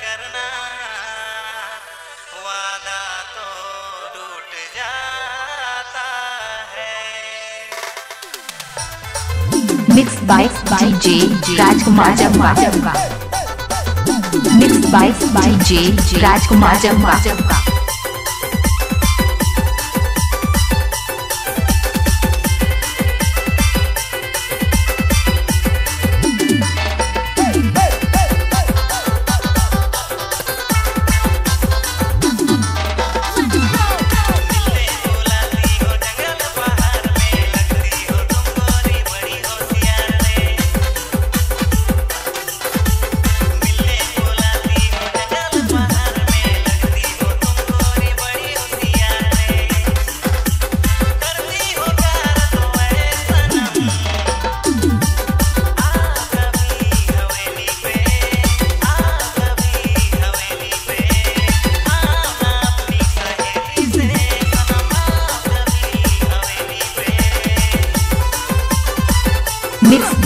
करना। वादा तो टूट जाता है। Mix by by J Rajkumar Jamba mix by by J Rajkumar Jamba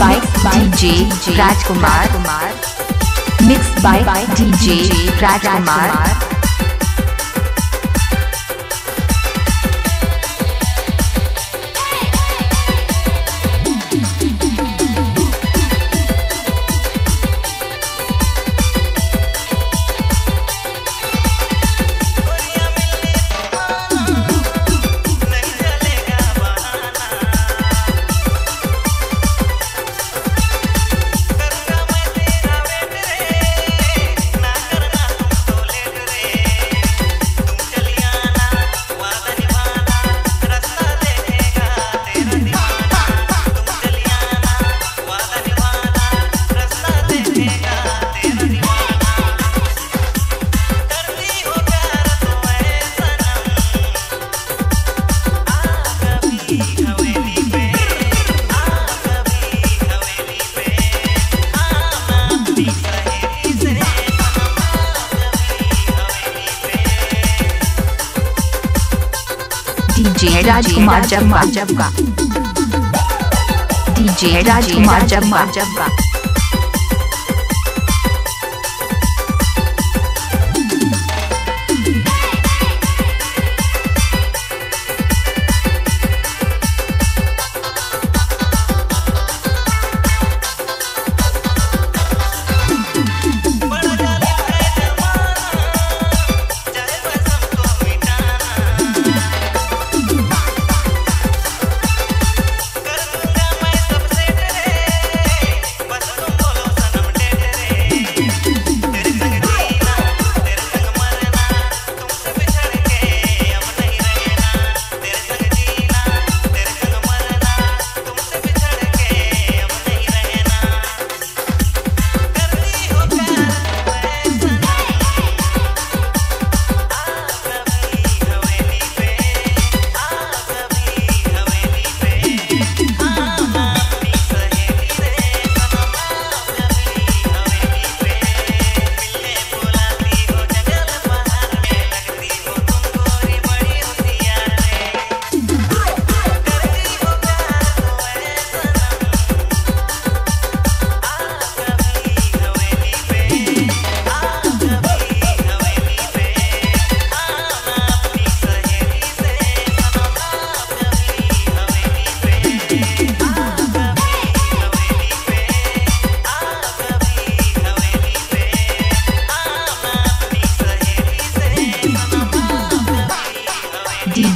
by DJ Rajkumar. Mixed by DJ Rajkumar. DJ Rajkumar Jabba. Jabba. DJ Rajkumar Jabba. Jabba.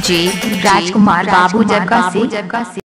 J Rajkumar बाबू जगह से।